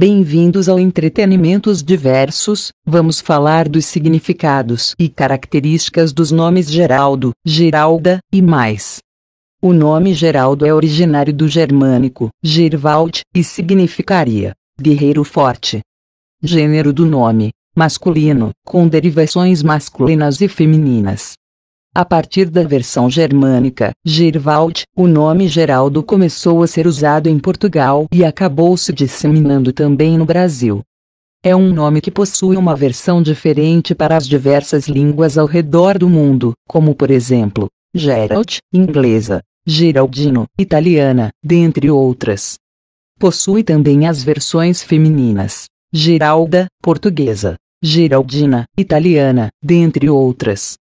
Bem-vindos ao Entretenimentos Diversos. Vamos falar dos significados e características dos nomes Geraldo, Geralda e mais. O nome Geraldo é originário do germânico Gerwald e significaria guerreiro forte. Gênero do nome masculino, com derivações masculinas e femininas. A partir da versão germânica, Gerwald, o nome Geraldo começou a ser usado em Portugal e acabou se disseminando também no Brasil. É um nome que possui uma versão diferente para as diversas línguas ao redor do mundo, como por exemplo, Gerald, inglesa, Geraldino, italiana, dentre outras. Possui também as versões femininas, Geralda, portuguesa, Geraldina, italiana, dentre outras.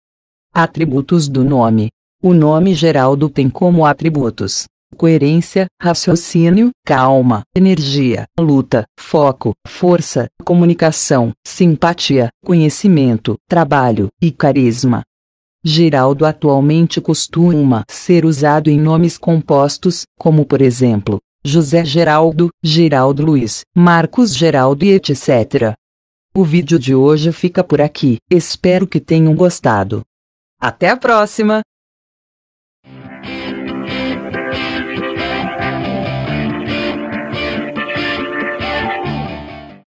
Atributos do nome. O nome Geraldo tem como atributos coerência, raciocínio, calma, energia, luta, foco, força, comunicação, simpatia, conhecimento, trabalho e carisma. Geraldo atualmente costuma ser usado em nomes compostos, como por exemplo, José Geraldo, Geraldo Luiz, Marcos Geraldo e etc. O vídeo de hoje fica por aqui, espero que tenham gostado. Até a próxima!